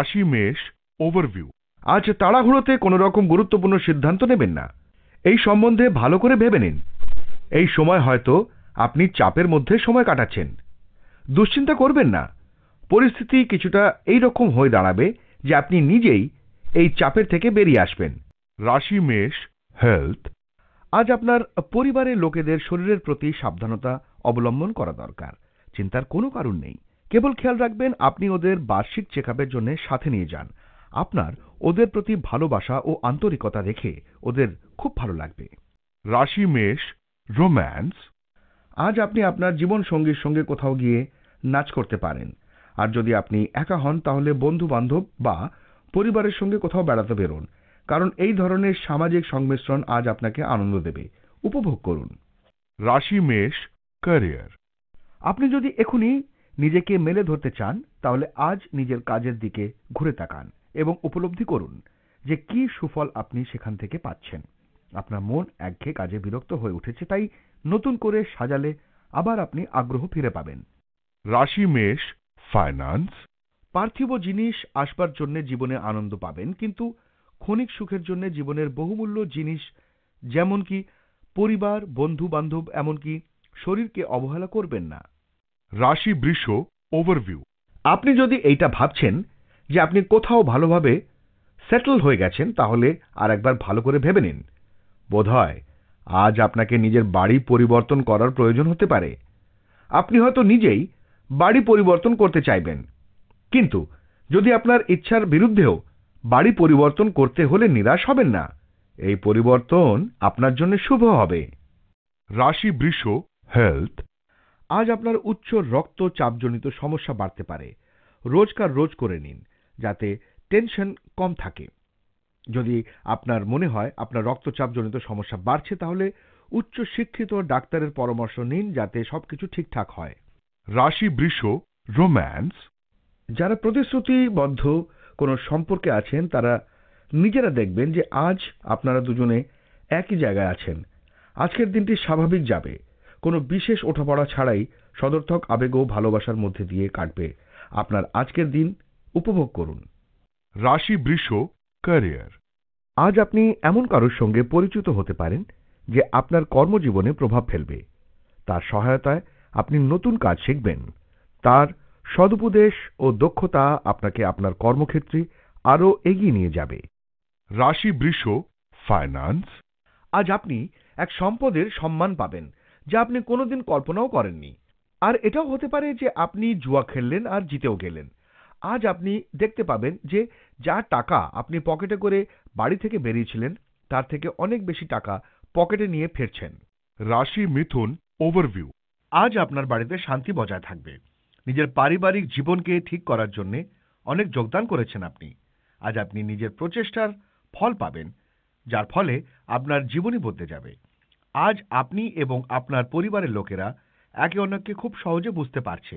রাশি মেষ ওভারভিউ আজ তাড়াহুড়োতে কোনো রকম গুরুত্বপূর্ণ সিদ্ধান্ত নেবেন না। এই সম্বন্ধে ভালো করে ভেবে নিন। এই সময় হয়তো আপনি চাপের মধ্যে সময় কাটাচ্ছেন। দুশ্চিন্তা করবেন না। পরিস্থিতি কিছুটা এই রকম হয়ে দাঁড়াবে যে আপনি নিজেই এই চাপের থেকে বেরিয়ে আসবেন। রাশি মেষ হেলথ আজ আপনার পরিবারের লোকেদের শরীরের প্রতি সাবধানতা অবলম্বন করা দরকার। চিন্তার কোনো কারণ নেই। কেবল খেয়াল রাখবেন, আপনি ওদের বার্ষিক চেক জন্য সাথে নিয়ে যান। আপনার ওদের প্রতি ভালোবাসা ও আন্তরিকতা রেখে ওদের খুব ভালো লাগবে। রাশি, মেষ, রোম্যান্স। আজ আপনি আপনার জীবন সঙ্গীর সঙ্গে কোথাও গিয়ে নাচ করতে পারেন। আর যদি আপনি একা হন, তাহলে বন্ধু বান্ধব বা পরিবারের সঙ্গে কোথাও বেড়াতে বেরোন। কারণ এই ধরনের সামাজিক সংমিশ্রণ আজ আপনাকে আনন্দ দেবে। উপভোগ করুন। রাশি, মেষ, ক্যারিয়ার। আপনি যদি এখনই নিজেকে মেলে ধরতে চান তাহলে আজ নিজের কাজের দিকে ঘুরে তাকান এবং উপলব্ধি করুন যে কি সুফল আপনি সেখান থেকে পাচ্ছেন। আপনার মন একঘেয়ে কাজে বিরক্ত হয়ে উঠেছে তাই নতুন করে সাজালে আবার আপনি আগ্রহ ফিরে পাবেন। রাশি মেষ ফাইন্যান্স পার্থিব জিনিস আসবার জন্য জীবনে আনন্দ পাবেন কিন্তু ক্ষণিক সুখের জন্য জীবনের বহুমূল্য জিনিস যেমন কি পরিবার বন্ধু বান্ধব এমনকি শরীরকে অবহেলা করবেন না। রাশি বৃষ ওভারভিউ আপনি যদি এইটা ভাবছেন যে আপনি কোথাও ভালোভাবে সেটেল হয়ে গেছেন তাহলে আর একবার ভালো করে ভেবে নিন। বোধহয় আজ আপনাকে নিজের বাড়ি পরিবর্তন করার প্রয়োজন হতে পারে। আপনি হয়তো নিজেই বাড়ি পরিবর্তন করতে চাইবেন। কিন্তু যদি আপনার ইচ্ছার বিরুদ্ধেও বাড়ি পরিবর্তন করতে হলে নিরাশ হবেন না। এই পরিবর্তন আপনার জন্য শুভ হবে। রাশি বৃষ হেলথ আজ আপনার উচ্চ রক্তচাপজনিত সমস্যা বাড়তে পারে। রোজকার রোজ করে নিন যাতে টেনশন কম থাকে। যদি আপনার মনে হয় আপনার রক্তচাপজনিত সমস্যা বাড়ছে তাহলে উচ্চ শিক্ষিত ডাক্তারের পরামর্শ নিন যাতে সবকিছু ঠিকঠাক হয়। রাশি বৃষ রোম্যান্স। যারা প্রতিশ্রুতিবদ্ধ কোনো সম্পর্কে আছেন তারা নিজেরা দেখবেন যে আজ আপনারা দুজনে একই জায়গায় আছেন। আজকের দিনটি স্বাভাবিক যাবে। কোনো বিশেষ ওঠাপড়া ছাড়াই সদর্থক আবেগ ও ভালোবাসার মধ্যে দিয়ে কাটবে। আপনার আজকের দিন উপভোগ করুন। রাশি বৃষ ক্যারিয়ার। আজ আপনি এমন কারোর সঙ্গে পরিচিত হতে পারেন যে আপনার কর্মজীবনে প্রভাব ফেলবে। তার সহায়তায় আপনি নতুন কাজ শিখবেন। তার সদুপদেশ ও দক্ষতা আপনাকে আপনার কর্মক্ষেত্রে আরও এগিয়ে নিয়ে যাবে। রাশি বৃষ ফাইন্যান্স। আজ আপনি এক সম্পদের সম্মান পাবেন। যা আপনি কোনোদিন কল্পনাও করেননি। আর এটাও হতে পারে যে আপনি জুয়া খেললেন আর জিতেও গেলেন। আজ আপনি দেখতে পাবেন যে যা টাকা আপনি পকেটে করে বাড়ি থেকে বেরিয়েছিলেন তার থেকে অনেক বেশি টাকা পকেটে নিয়ে ফিরছেন। রাশি মিথুন ওভারভিউ। আজ আপনার বাড়িতে শান্তি বজায় থাকবে। নিজের পারিবারিক জীবনকে ঠিক করার জন্য অনেক যোগদান করেছেন আপনি। আজ আপনি নিজের প্রচেষ্টার ফল পাবেন যার ফলে আপনার জীবনই বদলে যাবে। আজ আপনি এবং আপনার পরিবারের লোকেরা একে অন্যকে খুব সহজে বুঝতে পারছে।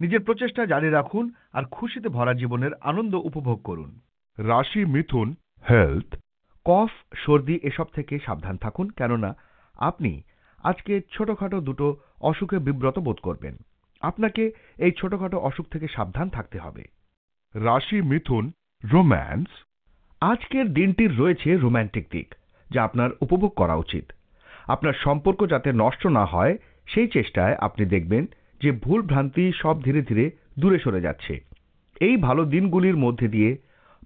নিজের প্রচেষ্টা জারি রাখুন আর খুশিতে ভরা জীবনের আনন্দ উপভোগ করুন। রাশি মিথুন হেলথ কফ সর্দি এসব থেকে সাবধান থাকুন, কেননা আপনি আজকে ছোটখাটো দুটো অসুখে বিব্রত বোধ করবেন। আপনাকে এই ছোটখাটো অসুখ থেকে সাবধান থাকতে হবে। রাশি মিথুন রোম্যান্স আজকের দিনটির রয়েছে রোম্যান্টিক দিক, যা আপনার উপভোগ করা উচিত। আপনার সম্পর্ক যাতে নষ্ট না হয় সেই চেষ্টায় আপনি দেখবেন যে ভুল ভ্রান্তি সব ধীরে ধীরে দূরে সরে যাচ্ছে। এই ভালো দিনগুলির মধ্যে দিয়ে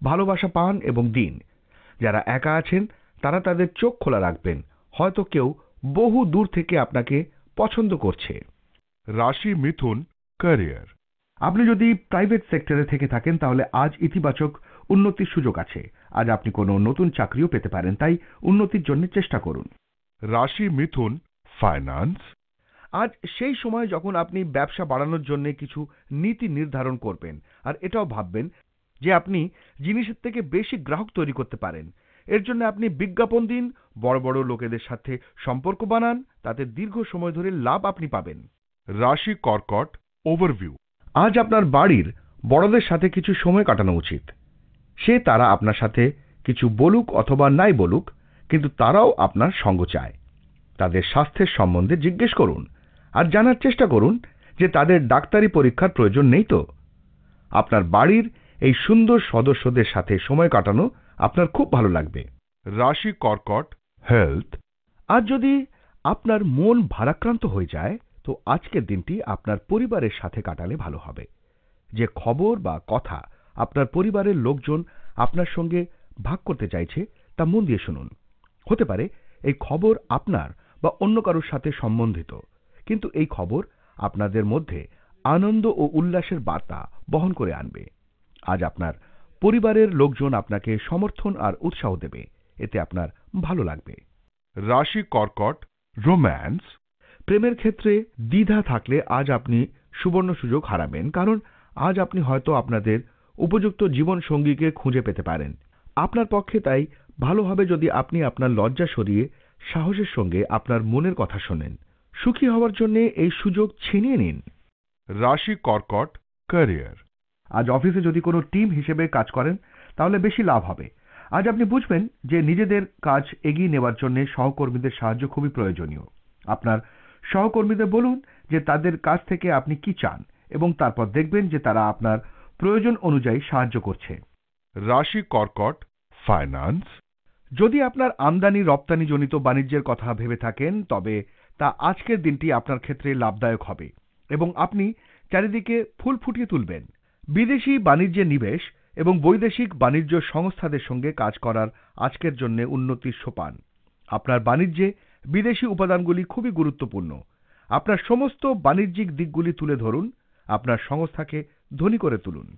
ভালোবাসা পান এবং দিন। যারা একা আছেন তারা তাদের চোখ খোলা রাখবেন। হয়তো কেউ বহু দূর থেকে আপনাকে পছন্দ করছে। রাশি মিথুন ক্যারিয়ার। আপনি যদি প্রাইভেট সেক্টরে থেকে থাকেন তাহলে আজ ইতিবাচক উন্নতির সুযোগ আছে। আজ আপনি কোনো নতুন চাকরিও পেতে পারেন তাই উন্নতির জন্য চেষ্টা করুন। রাশি মিথুন ফাইন্যান্স আজ সেই সময় যখন আপনি ব্যবসা বাড়ানোর জন্য কিছু নীতি নির্ধারণ করবেন আর এটাও ভাববেন যে আপনি জিনিসের থেকে বেশি গ্রাহক তৈরি করতে পারেন। এর জন্য আপনি বিজ্ঞাপন দিন বড় বড় লোকেদের সাথে সম্পর্ক বানান তাতে দীর্ঘ সময় ধরে লাভ আপনি পাবেন। রাশি কর্কট ওভারভিউ আজ আপনার বাড়ির বড়দের সাথে কিছু সময় কাটানো উচিত। সে তারা আপনার সাথে কিছু বলুক অথবা নাই বলুক কিন্তু তারাও আপনার সঙ্গ চায়। তাদের স্বাস্থ্যের সম্বন্ধে জিজ্ঞেস করুন আর জানার চেষ্টা করুন যে তাদের ডাক্তারি পরীক্ষার প্রয়োজন নেই তো। আপনার বাড়ির এই সুন্দর সদস্যদের সাথে সময় কাটানো আপনার খুব ভালো লাগবে। রাশি কর্কট হেলথ আর যদি আপনার মন ভারাক্রান্ত হয়ে যায় তো আজকের দিনটি আপনার পরিবারের সাথে কাটালে ভালো হবে। যে খবর বা কথা আপনার পরিবারের লোকজন আপনার সঙ্গে ভাগ করতে চাইছে তা মন দিয়ে শুনুন। হতে পারে এই খবর আপনার বা অন্য কারোর সাথে সম্বন্ধিত। কিন্তু এই খবর আপনাদের মধ্যে আনন্দ ও উল্লাসের বার্তা বহন করে আনবে। আজ আপনার পরিবারের লোকজন আপনাকে সমর্থন আর উৎসাহ দেবে। এতে আপনার ভালো লাগবে। রাশি কর্কট রোম্যান্স। প্রেমের ক্ষেত্রে দ্বিধা থাকলে আজ আপনি সুবর্ণ সুযোগ হারাবেন কারণ আজ আপনি হয়তো আপনাদের উপযুক্ত জীবন সঙ্গীকে খুঁজে পেতে পারেন। আপনার পক্ষে তাই ভালো হবে যদি আপনি আপনার লজ্জা সরিয়ে সাহসের সঙ্গে আপনার মনের কথা শোনেন। সুখী হওয়ার জন্য এই সুযোগ ছিনিয়ে নিন। রাশি কর্কট ক্যারিয়ার। আজ অফিসে যদি কোনো টিম হিসেবে কাজ করেন তাহলে বেশি লাভ হবে। আজ আপনি বুঝবেন যে নিজেদের কাজ এগিয়ে নেওয়ার জন্য সহকর্মীদের সাহায্য খুবই প্রয়োজনীয়। আপনার সহকর্মীদের বলুন যে তাদের কাছ থেকে আপনি কি চান এবং তারপর দেখবেন যে তারা আপনার প্রয়োজন অনুযায়ী সাহায্য করছে। রাশি কর্কট ফাইন্যান্স। যদি আপনার আমদানি রপ্তানি জনিত বাণিজ্যের কথা ভেবে থাকেন, তবে তা আজকের দিনটি আপনার ক্ষেত্রে লাভদায়ক হবে এবং আপনি চারিদিকে ফুল ফুটিয়ে তুলবেন। বিদেশি বাণিজ্যে নিবেশ এবং বৈদেশিক বাণিজ্য সংস্থাদের সঙ্গে কাজ করার আজকের জন্য উন্নতির সোপান। আপনার বাণিজ্যে বিদেশি উপাদানগুলি খুবই গুরুত্বপূর্ণ। আপনার সমস্ত বাণিজ্যিক দিকগুলি তুলে ধরুন। আপনার সংস্থাকে ধনী করে তুলুন।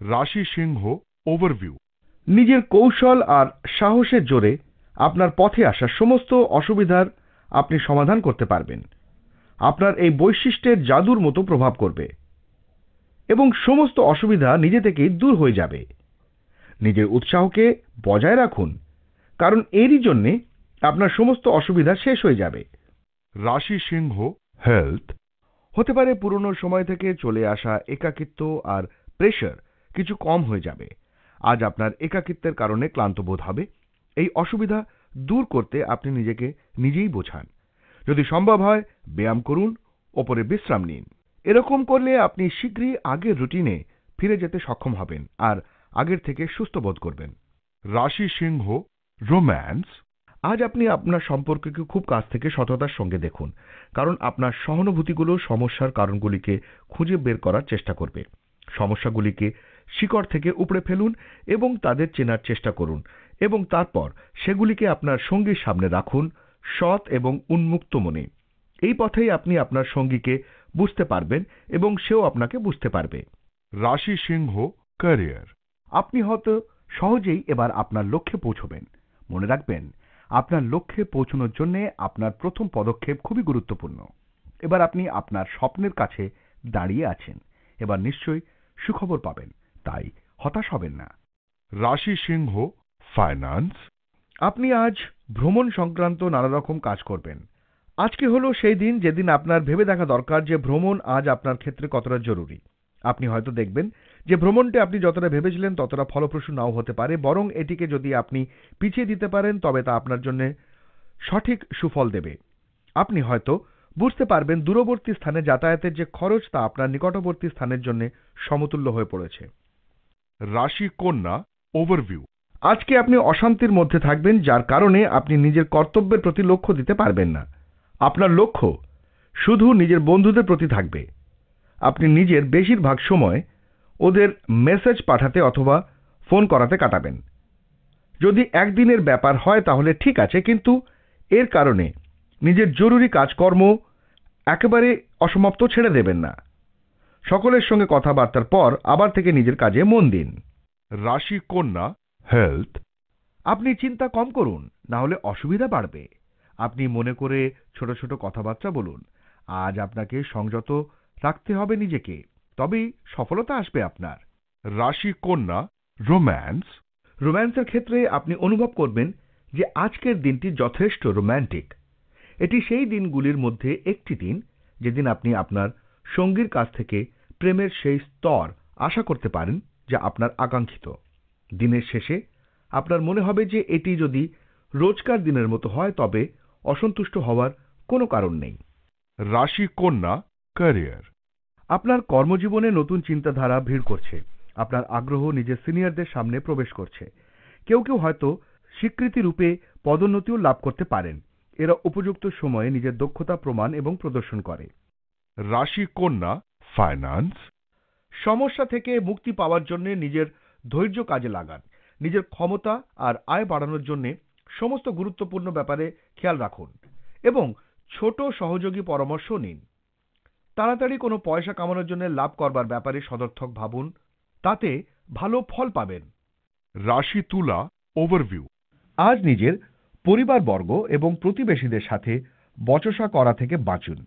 রাশি সিংহ ওভারভিউ নিজের কৌশল আর সাহসের জোরে আপনার পথে আসা সমস্ত অসুবিধার আপনি সমাধান করতে পারবেন। আপনার এই বৈশিষ্ট্যের জাদুর মতো প্রভাব করবে এবং সমস্ত অসুবিধা নিজে থেকেই দূর হয়ে যাবে। নিজের উৎসাহকে বজায় রাখুন, কারণ এরই জন্যে আপনার সমস্ত অসুবিধা শেষ হয়ে যাবে। রাশি সিংহ হেলথ হতে পারে পুরনো সময় থেকে চলে আসা একাকিত্ব আর প্রেশার কিছু কম হয়ে যাবে। আজ আপনার একাকিত্বের কারণে ক্লান্ত বোধ হবে। এই অসুবিধা দূর করতে আপনি নিজেকে নিজেই বোঝান। যদি সম্ভব হয়, ব্যায়াম করুন, ওপরে বিশ্রাম নিন। এরকম করলে আপনি শীঘ্রই আগের রুটিনে ফিরে যেতে সক্ষম হবেন আর আগের থেকে সুস্থ বোধ করবেন। রাশি সিংহ, রোম্যান্স, আজ আপনি আপনার সম্পর্ককে খুব কাছ থেকে সততার সঙ্গে দেখুন, কারণ আপনার সহানুভূতিগুলো সমস্যার কারণগুলিকে খুঁজে বের করার চেষ্টা করবে। সমস্যাগুলিকে শিকড় থেকে উপড়ে ফেলুন এবং তাদের চেনার চেষ্টা করুন এবং তারপর সেগুলিকে আপনার সঙ্গীর সামনে রাখুন সৎ এবং উন্মুক্ত মনে। এই পথেই আপনি আপনার সঙ্গীকে বুঝতে পারবেন এবং সেও আপনাকে বুঝতে পারবে। রাশি সিংহ ক্যারিয়ার আপনি হয়তো সহজেই এবার আপনার লক্ষ্যে পৌঁছবেন। মনে রাখবেন, আপনার লক্ষ্যে পৌঁছানোর জন্য আপনার প্রথম পদক্ষেপ খুবই গুরুত্বপূর্ণ। এবার আপনি আপনার স্বপ্নের কাছে দাঁড়িয়ে আছেন। এবার নিশ্চয়ই সুখবর পাবেন। তাই হতাশ হবেন না। রাশি সিংহ ফাইন্যান্স আপনি আজ ভ্রমণ সংক্রান্ত নানা রকম কাজ করবেন। আজকে হলো সেই দিন যেদিন আপনার ভেবে দেখা দরকার যে ভ্রমণ আজ আপনার ক্ষেত্রে কতটা জরুরি। আপনি হয়তো দেখবেন যে ভ্রমণটি আপনি যতটা ভেবেছিলেন ততটা ফলপ্রসূ নাও হতে পারে, বরং এটিকে যদি আপনি পিছিয়ে দিতে পারেন, তবে তা আপনার জন্য সঠিক সুফল দেবে। আপনি হয়তো বুঝতে পারবেন দূরবর্তী স্থানে যাতায়াতের যে খরচ তা আপনার নিকটবর্তী স্থানের জন্য সমতুল্য হয়ে পড়েছে। রাশি কন্যা ওভারভিউ আজকে আপনি অশান্তির মধ্যে থাকবেন, যার কারণে আপনি নিজের কর্তব্যের প্রতি লক্ষ্য দিতে পারবেন না। আপনার লক্ষ্য শুধু নিজের বন্ধুদের প্রতি থাকবে। আপনি নিজের বেশিরভাগ সময় ওদের মেসেজ পাঠাতে অথবা ফোন করাতে কাটাবেন। যদি একদিনের ব্যাপার হয় তাহলে ঠিক আছে, কিন্তু এর কারণে নিজের জরুরি কাজকর্ম একেবারে অসমাপ্ত ছেড়ে দেবেন না। সকলের সঙ্গে কথাবার্তার পর আবার থেকে নিজের কাজে মন দিন। রাশি কন্যা হেলথ আপনি চিন্তা কম করুন, না হলে অসুবিধা বাড়বে। আপনি মনে করে ছোট ছোট কথাবার্তা বলুন। আজ আপনাকে সংযত রাখতে হবে নিজেকে, তবেই সফলতা আসবে আপনার। রাশি কন্যা রোম্যান্স রোম্যান্সের ক্ষেত্রে আপনি অনুভব করবেন যে আজকের দিনটি যথেষ্ট রোম্যান্টিক এটি সেই দিনগুলির মধ্যে একটি দিন, যেদিন আপনি আপনার সঙ্গীর কাছ থেকে প্রেমের সেই স্তর আশা করতে পারেন যা আপনার আকাঙ্ক্ষিত দিনের শেষে আপনার মনে হবে যে এটি যদি রোজকার দিনের মতো হয়, তবে অসন্তুষ্ট হওয়ার কোনো কারণ নেই। রাশি কন্যা, ক্যারিয়ার। আপনার কর্মজীবনে নতুন চিন্তাধারা ভিড় করছে। আপনার আগ্রহ নিজের সিনিয়রদের সামনে প্রবেশ করছে। কেউ কেউ হয়তো স্বীকৃতি রূপে পদোন্নতিও লাভ করতে পারেন। এরা উপযুক্ত সময়ে নিজের দক্ষতা, প্রমাণ এবং প্রদর্শন করে। রাশি কন্যা ফাইন্যান্স সমস্যা থেকে মুক্তি পাওয়ার জন্য নিজের ধৈর্য কাজে লাগান। নিজের ক্ষমতা আর আয় বাড়ানোর জন্য সমস্ত গুরুত্বপূর্ণ ব্যাপারে খেয়াল রাখুন এবং ছোট সহযোগী পরামর্শ নিন। তাড়াতাড়ি কোনো পয়সা কামানোর জন্য লাভ করবার ব্যাপারে সদর্থক ভাবুন, তাতে ভালো ফল পাবেন। রাশি তুলা ওভারভিউ আজ নিজের পরিবারবর্গ এবং প্রতিবেশীদের সাথে বচসা করা থেকে বাঁচুন,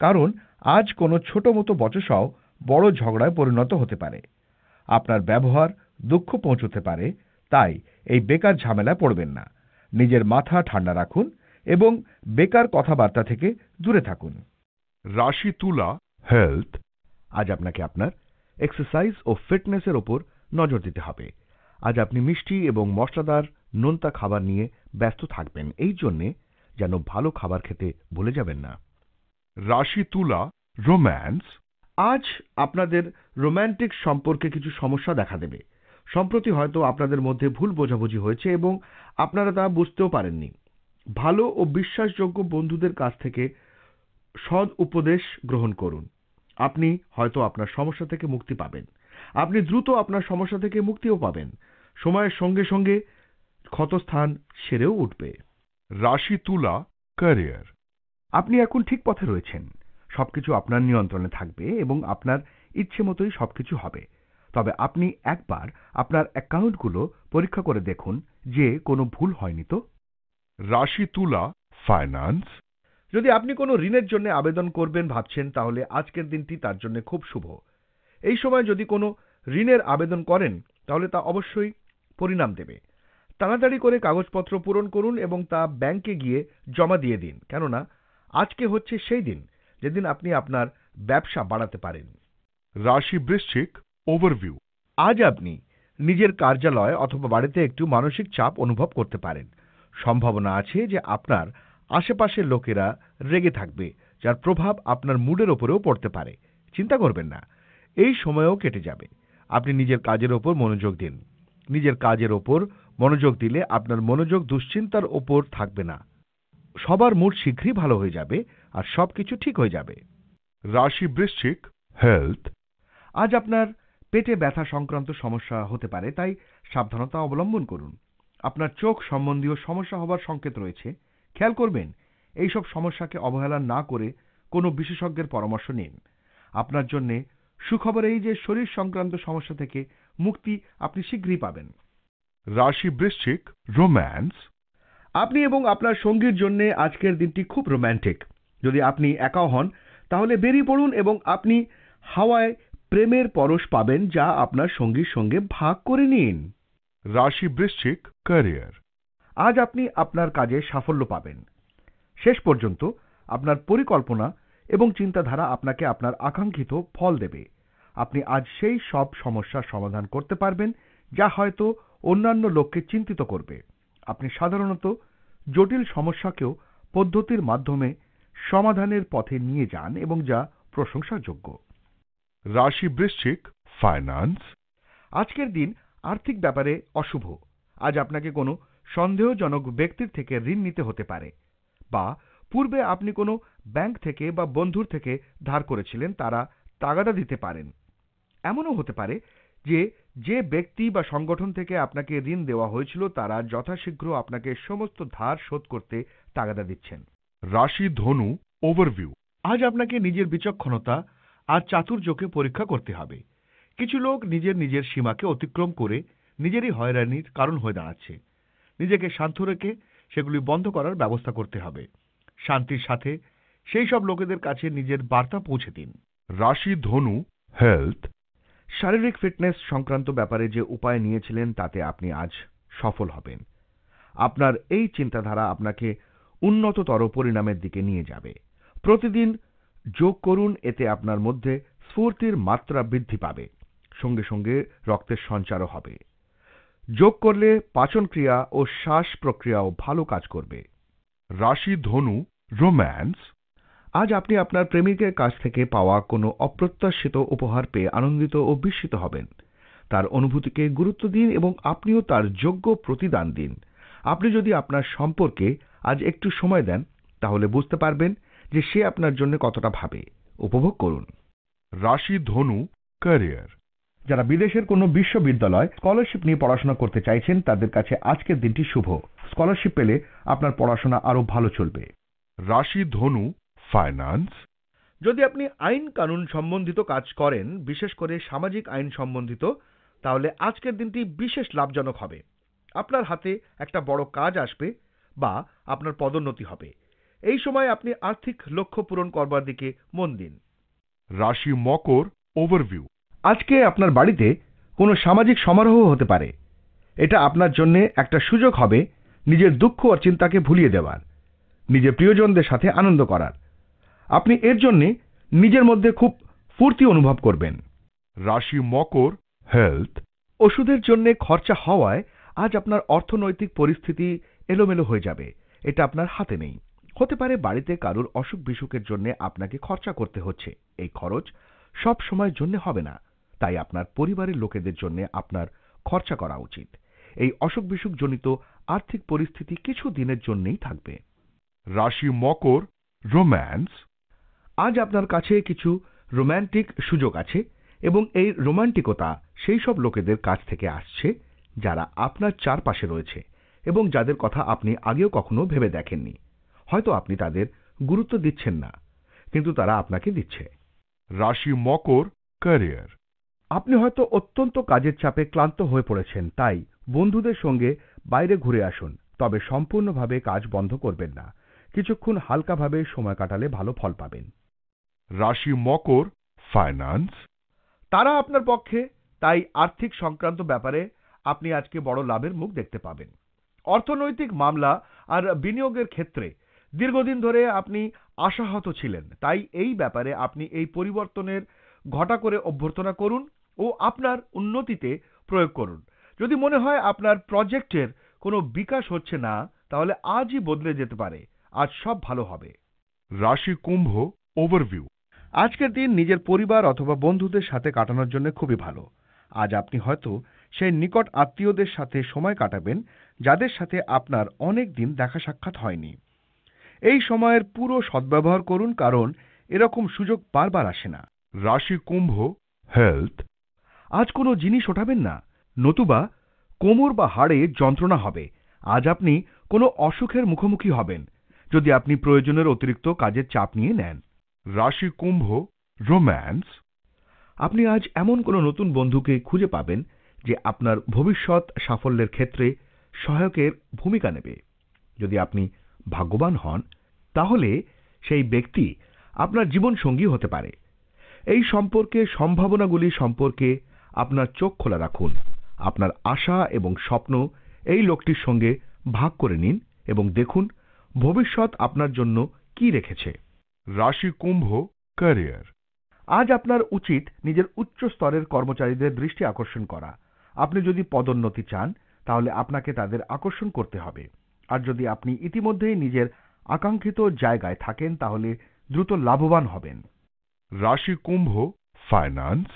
কারণ আজ কোনো ছোট মতো বচসাও বড় ঝগড়ায় পরিণত হতে পারে। আপনার ব্যবহার দুঃখ পৌঁছতে পারে, তাই এই বেকার ঝামেলায় পড়বেন না। নিজের মাথা ঠান্ডা রাখুন এবং বেকার কথাবার্তা থেকে দূরে থাকুন। রাশি তুলা হেলথ, আজ আপনাকে আপনার এক্সারসাইজ ও ফিটনেসের ওপর নজর দিতে হবে। আজ আপনি মিষ্টি এবং মশলাদার নোনতা খাবার নিয়ে ব্যস্ত থাকবেন। এই জন্যে যেন ভালো খাবার খেতে ভুলে যাবেন না। রাশি তুলা রোম্যান্স আজ আপনাদের রোম্যান্টিক সম্পর্কে কিছু সমস্যা দেখা দেবে। সম্প্রতি হয়তো আপনাদের মধ্যে ভুল বোঝাবুঝি হয়েছে এবং আপনারা তা বুঝতেও পারেননি। ভালো ও বিশ্বাসযোগ্য বন্ধুদের কাছ থেকে সৎ উপদেশ গ্রহণ করুন। আপনি হয়তো আপনার সমস্যা থেকে মুক্তি পাবেন। আপনি দ্রুত আপনার সমস্যা থেকে মুক্তিও পাবেন। সময়ের সঙ্গে সঙ্গে ক্ষতস্থান সেরেও উঠবে। রাশি তুলা ক্যারিয়ার আপনি এখন ঠিক পথে রয়েছেন। সবকিছু আপনার নিয়ন্ত্রণে থাকবে এবং আপনার ইচ্ছে মতোই সবকিছু হবে। তবে আপনি একবার আপনার অ্যাকাউন্টগুলো পরীক্ষা করে দেখুন যে কোনো ভুল হয়নি তো? রাশি তুলা ফাইন্যান্স যদি আপনি কোনো ঋণের জন্য আবেদন করবেন ভাবছেন তাহলে আজকের দিনটি তার জন্য খুব শুভ। এই সময় যদি কোনো ঋণের আবেদন করেন তাহলে তা অবশ্যই পরিণাম দেবে। তাড়াতাড়ি করে কাগজপত্র পূরণ করুন এবং তা ব্যাংকে গিয়ে জমা দিয়ে দিন। কেননা আজকে হচ্ছে সেই দিন যেদিন আপনি আপনার ব্যবসা বাড়াতে পারেন। রাশি বৃশ্চিক ওভারভিউ আজ আপনি নিজের কার্যালয় অথবা বাড়িতে একটু মানসিক চাপ অনুভব করতে পারেন। সম্ভাবনা আছে যে আপনার আশেপাশের লোকেরা রেগে থাকবে যার প্রভাব আপনার মুডের ওপরেও পড়তে পারে। চিন্তা করবেন না এই সময়ও কেটে যাবে। আপনি নিজের কাজের ওপর মনোযোগ দিন। নিজের কাজের ওপর মনোযোগ দিলে আপনার মনোযোগ দুশ্চিন্তার ওপর থাকবে না। সবার মুড শীঘ্রই ভালো হয়ে যাবে আর সবকিছু ঠিক হয়ে যাবে। রাশি বৃশ্চিক হেলথ আজ আপনার পেটে ব্যথা সংক্রান্ত সমস্যা হতে পারে তাই সাবধানতা অবলম্বন করুন। আপনার চোখ সম্বন্ধীয় সমস্যা হবার সংকেত রয়েছে। খেয়াল করবেন এইসব সমস্যাকে অবহেলা না করে কোনো বিশেষজ্ঞের পরামর্শ নিন। আপনার জন্যে সুখবর এই যে শরীর সংক্রান্ত সমস্যা থেকে মুক্তি আপনি শীঘ্রই পাবেন। রাশি বৃশ্চিক রোম্যান্স আপনি এবং আপনার সঙ্গীর জন্য আজকের দিনটি খুব রোম্যান্টিক। যদি আপনি একাও হন তাহলে বেরিয়ে পড়ুন এবং আপনি হাওয়ায় প্রেমের পরশ পাবেন যা আপনার সঙ্গীর সঙ্গে ভাগ করে নিন। রাশি বৃশ্চিক ক্যারিয়ার। আজ আপনি আপনার কাজে সাফল্য পাবেন। শেষ পর্যন্ত আপনার পরিকল্পনা এবং চিন্তাধারা আপনাকে আপনার আকাঙ্ক্ষিত ফল দেবে। আপনি আজ সেই সব সমস্যার সমাধান করতে পারবেন যা হয়তো অন্যান্য লোককে চিন্তিত করবে। আপনি সাধারণত জটিল সমস্যাকেও পদ্ধতির মাধ্যমে সমাধানের পথে নিয়ে যান এবং যা প্রশংসাযোগ্য। রাশি বৃশ্চিক ফাইন্যান্স আজকের দিন আর্থিক ব্যাপারে অশুভ। আজ আপনাকে কোনো সন্দেহজনক ব্যক্তির থেকে ঋণ নিতে হতে পারে বা পূর্বে আপনি কোনো ব্যাংক থেকে বা বন্ধুর থেকে ধার করেছিলেন, তারা তাগাদা দিতে পারেন। এমনও হতে পারে যে যে ব্যক্তি বা সংগঠন থেকে আপনাকে ঋণ দেওয়া হয়েছিল তারা যথাশীঘ্র আপনাকে সমস্ত ধার শোধ করতে তাগাদা দিচ্ছেন। রাশি ধনু ওভারভিউ আজ আপনাকে নিজের বিচক্ষণতা আর চাতুর্যকে পরীক্ষা করতে হবে। কিছু লোক নিজের নিজের সীমাকে অতিক্রম করে নিজেরই হয়রানির কারণ হয়ে দাঁড়াচ্ছে। নিজেকে শান্ত রেখে সেগুলি বন্ধ করার ব্যবস্থা করতে হবে। শান্তির সাথে সেই সব লোকেদের কাছে নিজের বার্তা পৌঁছে দিন। রাশি ধনু হেলথ শারীরিক ফিটনেস সংক্রান্ত ব্যাপারে যে উপায় নিয়েছিলেন, তাতে আপনি আজ সফল হবেন। আপনার এই চিন্তাধারা আপনাকে উন্নততর পরিণামের দিকে নিয়ে যাবে। প্রতিদিন যোগ করুন, এতে আপনার মধ্যে স্ফূর্তির মাত্রা বৃদ্ধি পাবে, সঙ্গে সঙ্গে রক্তের সঞ্চারও হবে। যোগ করলে পাচন ক্রিয়া ও শ্বাস প্রক্রিয়াও ভালো কাজ করবে। রাশি ধনু, রোম্যান্স আজ আপনি আপনার প্রেমিকের কাছ থেকে পাওয়া কোনো অপ্রত্যাশিত উপহার পেয়ে আনন্দিত ও বিস্মিত হবেন। তার অনুভূতিকে গুরুত্ব দিন এবং আপনিও তার যোগ্য প্রতিদান দিন। আপনি যদি আপনার সম্পর্কে আজ একটু সময় দেন তাহলে বুঝতে পারবেন যে সে আপনার জন্য কতটা ভাবে। উপভোগ করুন। রাশি ধনু ক্যারিয়ার। যারা বিদেশের কোনো বিশ্ববিদ্যালয় স্কলারশিপ নিয়ে পড়াশোনা করতে চাইছেন তাদের কাছে আজকের দিনটি শুভ। স্কলারশিপ পেলে আপনার পড়াশোনা আরও ভালো চলবে। রাশি ধনু ফাইন্যান্স যদি আপনি আইন কানুন সম্বন্ধিত কাজ করেন বিশেষ করে সামাজিক আইন সম্বন্ধিত তাহলে আজকের দিনটি বিশেষ লাভজনক হবে। আপনার হাতে একটা বড় কাজ আসবে বা আপনার পদোন্নতি হবে। এই সময় আপনি আর্থিক লক্ষ্য পূরণ করবার দিকে মন দিন। রাশি মকর ওভারভিউ আজকে আপনার বাড়িতে কোনো সামাজিক সমারোহ হতে পারে। এটা আপনার জন্য একটা সুযোগ হবে নিজের দুঃখ আর চিন্তাকে ভুলিয়ে দেওয়ার নিজের প্রিয়জনদের সাথে আনন্দ করার। আপনি এর জন্যে নিজের মধ্যে খুব ফুর্তি অনুভব করবেন। রাশি মকর হেলথ ওষুধের জন্য খরচা হওয়ায় আজ আপনার অর্থনৈতিক পরিস্থিতি এলোমেলো হয়ে যাবে। এটা আপনার হাতে নেই। হতে পারে বাড়িতে কারুর অসুখ বিসুখের জন্য আপনাকে খরচা করতে হচ্ছে। এই খরচ সব সময়ের জন্য হবে না। তাই আপনার পরিবারের লোকেদের জন্য আপনার খরচা করা উচিত। এই অসুখ বিসুখ জনিত আর্থিক পরিস্থিতি কিছু দিনের জন্যই থাকবে। রাশি মকর রোম্যান্স আজ আপনার কাছে কিছু রোমান্টিক সুযোগ আছে এবং এই রোমান্টিকতা সেই সব লোকেদের কাছ থেকে আসছে যারা আপনার চারপাশে রয়েছে এবং যাদের কথা আপনি আগেও কখনো ভেবে দেখেননি। হয়তো আপনি তাদের গুরুত্ব দিচ্ছেন না কিন্তু তারা আপনাকে দিচ্ছে। রাশি মকর ক্যারিয়ার। আপনি হয়তো অত্যন্ত কাজের চাপে ক্লান্ত হয়ে পড়েছেন তাই বন্ধুদের সঙ্গে বাইরে ঘুরে আসুন তবে সম্পূর্ণভাবে কাজ বন্ধ করবেন না। কিছুক্ষণ হালকাভাবে সময় কাটালে ভালো ফল পাবেন। রাশি মকর ফাইন্যান্স তারা আপনার পক্ষে, তাই আর্থিক সংক্রান্ত ব্যাপারে আপনি আজকে বড় লাভের মুখ দেখতে পাবেন। অর্থনৈতিক মামলা আর বিনিয়োগের ক্ষেত্রে দীর্ঘদিন ধরে আপনি আশাহত ছিলেন, তাই এই ব্যাপারে আপনি এই পরিবর্তনের ঘটা করে অভ্যর্থনা করুন ও আপনার উন্নতিতে প্রয়োগ করুন। যদি মনে হয় আপনার প্রজেক্টের কোনো বিকাশ হচ্ছে না, তাহলে আজই বদলে যেতে পারে। আজ সব ভালো হবে। রাশি কুম্ভ ওভারভিউ আজকের দিন নিজের পরিবার অথবা বন্ধুদের সাথে কাটানোর জন্য খুবই ভালো। আজ আপনি হয়তো সেই নিকট আত্মীয়দের সাথে সময় কাটাবেন, যাদের সাথে আপনার অনেক দিন দেখা সাক্ষাৎ হয়নি। এই সময়ের পুরো সদ্ব্যবহার করুন, কারণ এরকম সুযোগ বারবার আসে না। রাশি, কুম্ভ, হেলথ, আজ কোনো জিনিস ওঠাবেন না। নতুবা কোমর বা হাড়ে যন্ত্রণা হবে। আজ আপনি কোনো অসুখের মুখোমুখি হবেন। যদি আপনি প্রয়োজনের অতিরিক্ত কাজের চাপ নিয়ে নেন। রাশি কুম্ভ, রোম্যান্স। আপনি আজ এমন কোনো নতুন বন্ধুকে খুঁজে পাবেন যে আপনার ভবিষ্যৎ সাফল্যের ক্ষেত্রে সহায়কের ভূমিকা নেবে। যদি আপনি ভাগ্যবান হন, তাহলে সেই ব্যক্তি আপনার জীবন সঙ্গী হতে পারে। এই সম্পর্কে সম্ভাবনাগুলি সম্পর্কে আপনার চোখ খোলা রাখুন। আপনার আশা এবং স্বপ্ন এই লোকটির সঙ্গে ভাগ করে নিন এবং দেখুন ভবিষ্যৎ আপনার জন্য কি রেখেছে। রাশি কুম্ভ ক্যারিয়ার আজ আপনার উচিত নিজের উচ্চ স্তরের কর্মচারীদের দৃষ্টি আকর্ষণ করা। আপনি যদি পদোন্নতি চান, তাহলে আপনাকে তাদের আকর্ষণ করতে হবে। আর যদি আপনি ইতিমধ্যেই নিজের আকাঙ্ক্ষিত জায়গায় থাকেন, তাহলে দ্রুত লাভবান হবেন। রাশি কুম্ভ ফাইন্যান্স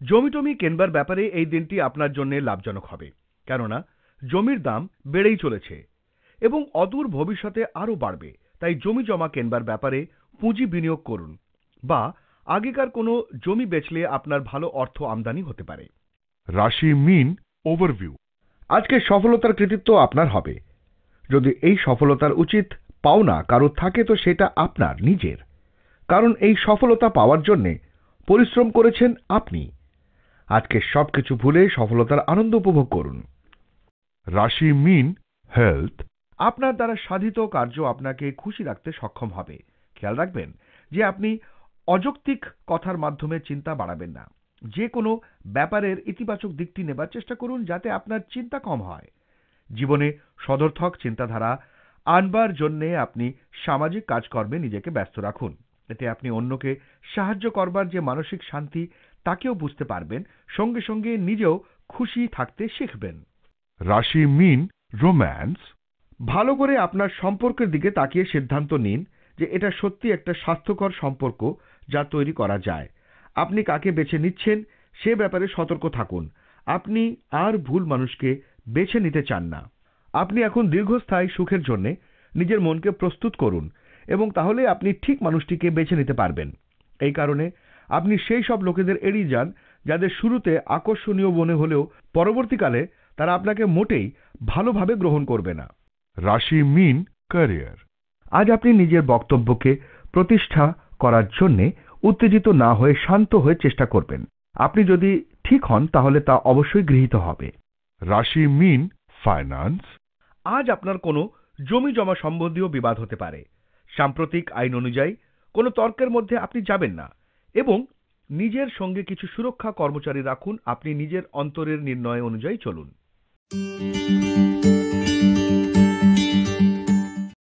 জমিটমি কেনবার ব্যাপারে এই দিনটি আপনার জন্য লাভজনক হবে। কেননা, জমির দাম বেড়েই চলেছে এবং অদূর ভবিষ্যতে আরও বাড়বে। তাই জমি জমা কেনবার ব্যাপারে পুঁজি বিনিয়োগ করুন বা আগেকার কোনো জমি বেচলে আপনার ভালো অর্থ আমদানি হতে পারে। রাশি মিন ওভারভিউ। আজকে সফলতার কৃতিত্ব আপনার হবে। যদি এই সফলতার উচিত পাওনা কারও থাকে তো সেটা আপনার, নিজের। কারণ এই সফলতা পাওয়ার জন্যে পরিশ্রম করেছেন আপনি। আজকে সবকিছু ভুলে সফলতার আনন্দ উপভোগ করুন। রাশি মিন হেলথ। আপনার দ্বারা সাধিত কার্য আপনাকে খুশি রাখতে সক্ষম হবে। খেয়াল রাখবেন যে আপনি অযৌক্তিক কথার মাধ্যমে চিন্তা বাড়াবেন না। যে কোনো ব্যাপারের ইতিবাচক দিকটি নেবার চেষ্টা করুন যাতে আপনার চিন্তা কম হয়। জীবনে সদর্থক চিন্তাধারা আনবার জন্যে আপনি সামাজিক কাজকর্মে নিজেকে ব্যস্ত রাখুন। এতে আপনি অন্যকে সাহায্য করবার যে মানসিক শান্তি, তাকেও বুঝতে পারবেন, সঙ্গে সঙ্গে নিজেও খুশি থাকতে শিখবেন। রাশি মিন, রোম্যান্স, ভালো করে আপনার সম্পর্কের দিকে তাকিয়ে সিদ্ধান্ত নিন যে এটা সত্যি একটা স্বাস্থ্যকর সম্পর্ক যা তৈরি করা যায়। আপনি কাকে বেছে নিচ্ছেন সে ব্যাপারে সতর্ক থাকুন। আপনি আর ভুল মানুষকে বেছে নিতে চান না। আপনি এখন দীর্ঘস্থায়ী সুখের জন্য নিজের মনকে প্রস্তুত করুন এবং তাহলে আপনি ঠিক মানুষটিকে বেছে নিতে পারবেন। এই কারণে আপনি সেই সব লোকেদের এড়িয়ে যান যাদের শুরুতে আকর্ষণীয় মনে হলেও পরবর্তীকালে তারা আপনাকে মোটেই ভালোভাবে গ্রহণ করবে না। রাশি মিন Career আজ আপনি নিজের বক্তব্যকে প্রতিষ্ঠা করার জন্যে উত্তেজিত না হয়ে শান্ত হয়ে চেষ্টা করবেন। আপনি যদি ঠিক হন তাহলে তা অবশ্যই গৃহীত হবে। রাশি মিন ফাইন্যান্স আজ আপনার কোনো জমি জমা সম্বন্ধীয় বিবাদ হতে পারে। সাম্প্রতিক আইন অনুযায়ী কোনো তর্কের মধ্যে আপনি যাবেন না এবং নিজের সঙ্গে কিছু সুরক্ষা কর্মচারী রাখুন। আপনি নিজের অন্তরের নির্ণয় অনুযায়ী চলুন।